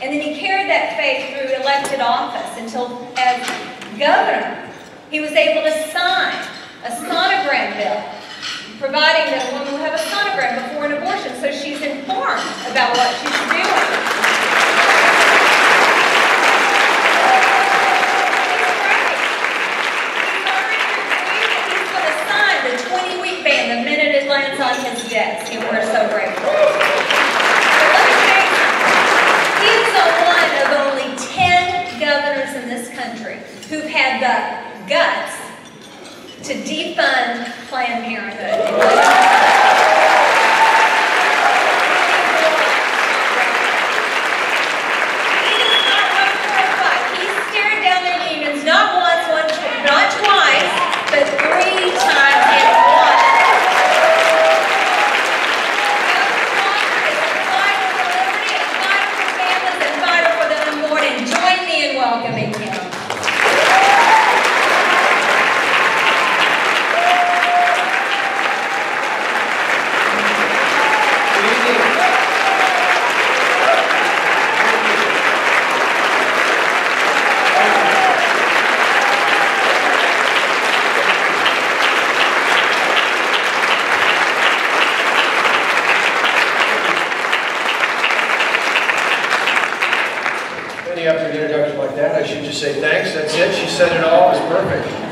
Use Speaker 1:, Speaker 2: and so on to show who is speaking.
Speaker 1: And then he carried that faith through elected office until, as governor, he was able to sign a sonogram bill, providing that a woman will have a sonogram before an abortion so she's informed about what she's doing. He's going to sign the 20-week ban the minute it lands on his desk, and we're so grateful. Country who've had the guts to defund Planned Parenthood.
Speaker 2: Any after an introduction like that, I should just say thanks, that's it, she said it all, it's perfect.